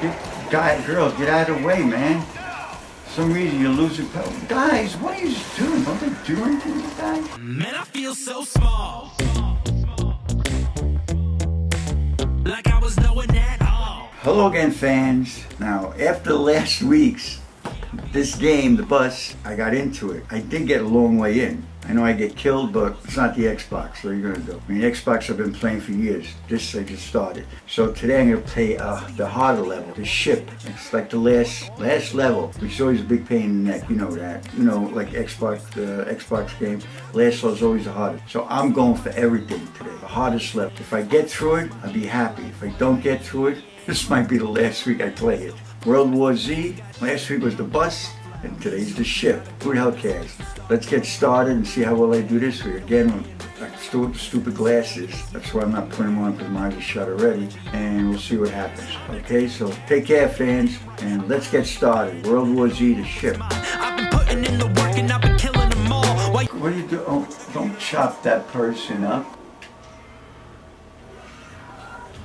Get, guy, girl, get out of the way, man. some reason you're losing power. Guys, what are you doing? Don't they do anything, you guys? Man, I feel so small. Like I was no one at all. Hello again, fans. Now, after last week's this game, the bus, I got into it. I did get a long way in. I know I get killed, but it's not the Xbox. What are you gonna do? I mean, Xbox I've been playing for years. This I just started. So today I'm gonna play uh, the harder level, the ship. It's like the last last level, which is always a big pain in the neck. You know that. You know, like Xbox, the uh, Xbox game. Last level is always the hardest. So I'm going for everything today. The hardest level. If I get through it, I'll be happy. If I don't get through it, this might be the last week I play it. World War Z. Last week was the bus, and today's the ship. Who the hell cares? Let's get started and see how well I do this week. Again, I still stupid glasses. That's why I'm not putting them on because mine is shut already. And we'll see what happens. Okay, so take care, fans, and let's get started. World War Z, the ship. I've been putting in the work and I've been killing them all. Why What do you do? Oh, don't chop that person up.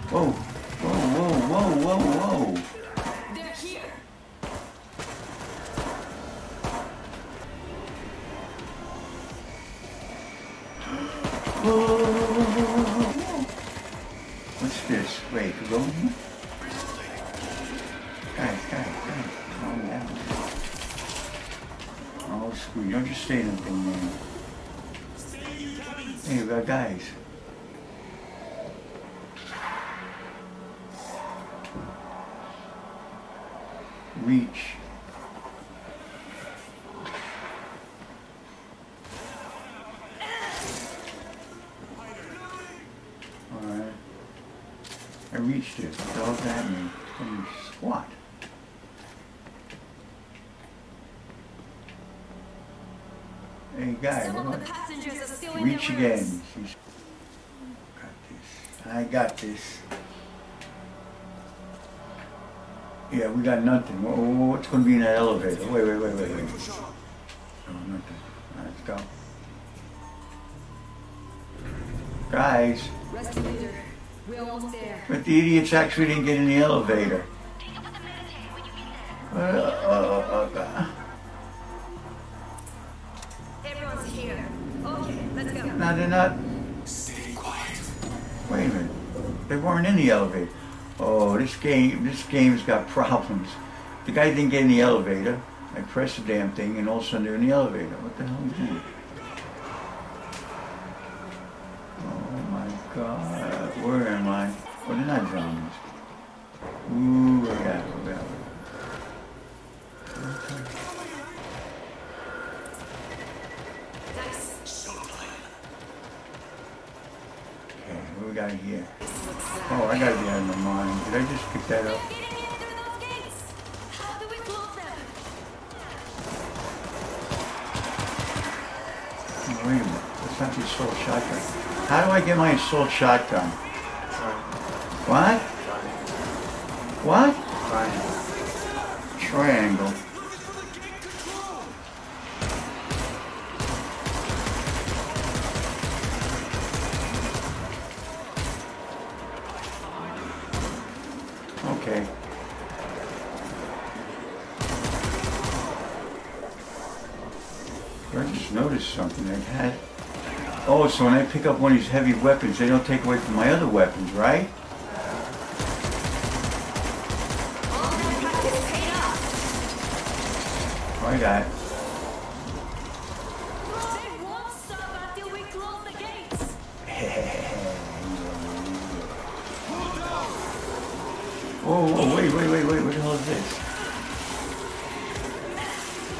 Whoa, whoa, whoa, whoa, whoa, whoa. What's this? Wait, here? Guys, guys, guys, calm down. Oh, screw you. Don't just say anything, man. Hey, got guys. Reach. I reached it. What the hell's that mean? From squat. Hey guy, Some what? the passengers are still in Reach again. She's- Got this. I got this. Yeah, we got nothing. Wha- wha- What's going to be in that elevator? Wait, wait, wait, wait, wait. Oh, nothing. Right, let's go. Guys. We're almost there. but the idiots actually didn't get in the elevator. Uh, uh, uh, Everyone's here. Okay, let's go. now they're not. Stay quiet. Wait a minute. They weren't in the elevator. Oh, this game, this game's got problems. The guy didn't get in the elevator. I pressed the damn thing, and all of a sudden they're in the elevator. What the hell is that? Oh my God! I? Oh, they're not zombies. Ooh, we at? Where we at? Nice. Okay, what we got here? Oh, I gotta be out of my mind. Did I just pick that up? Wait a minute. That's not the assault shotgun. How do I get my assault shotgun? What? What? Triangle. Okay. I just noticed something. I had. Oh, so when I pick up one of these heavy weapons, they don't take away from my other weapons, right? Gates. Whoa, whoa, wait, wait, wait, wait, what the hell is this?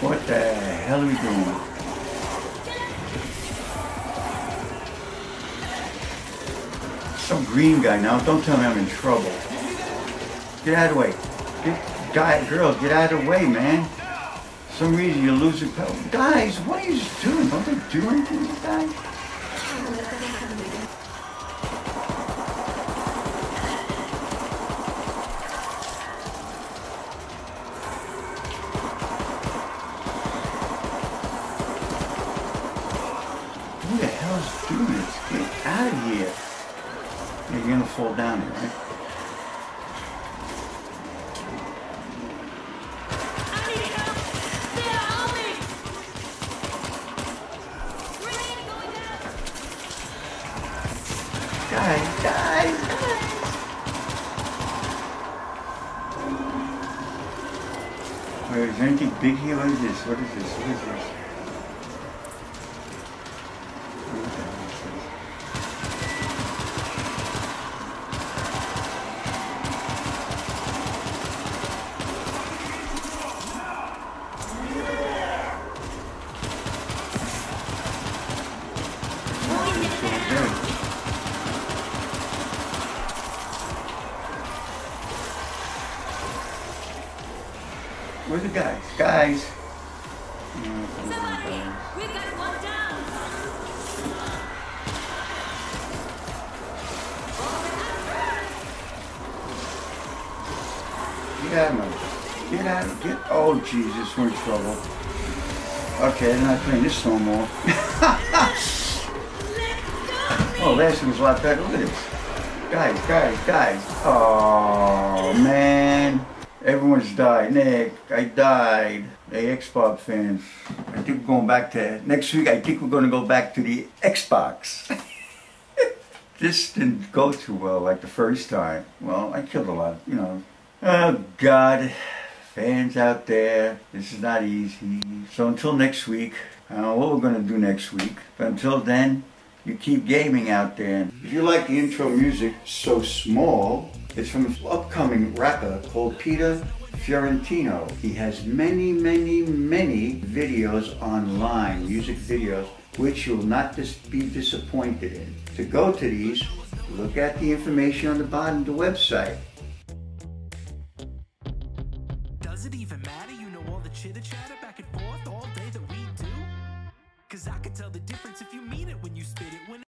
What the hell are we doing? Some green guy now, don't tell me I'm in trouble. Get out of the way. Get, guy, girl, get out of the way, man. Some reason you lose losing power. Guys, what are you doing? Don't they do anything, you guys? Who the hell is doing this? Get out of here. You're gonna fall down here, right? Guys, guys, guys. Wait, is there anything big here? What is this? What is this? What is this? Thank. Guys? Somebody, we got one down. Get out of. Get out. Get. Oh, Jesus, we're in trouble. Okay, they're not playing this no more. oh, last one was a lot better. Look at this. Guys, guys, guys. Oh, man. Everyone's died. Nick, I died. Hey, Xbox fans. I think we're going back to. Next week, I think we're going to go back to the Xbox. this didn't go too well like the first time. Well, I killed a lot, you know. Oh, God. Fans out there, this is not easy. So until next week, I don't know what we're going to do next week. But until then, you keep gaming out there. If you like the intro music, So Small, it's from an upcoming rapper called Peter Fiorentino. He has many, many, many videos online, music videos, which you'll not dis- be disappointed in. To go to these, look at the information on the bottom of the website.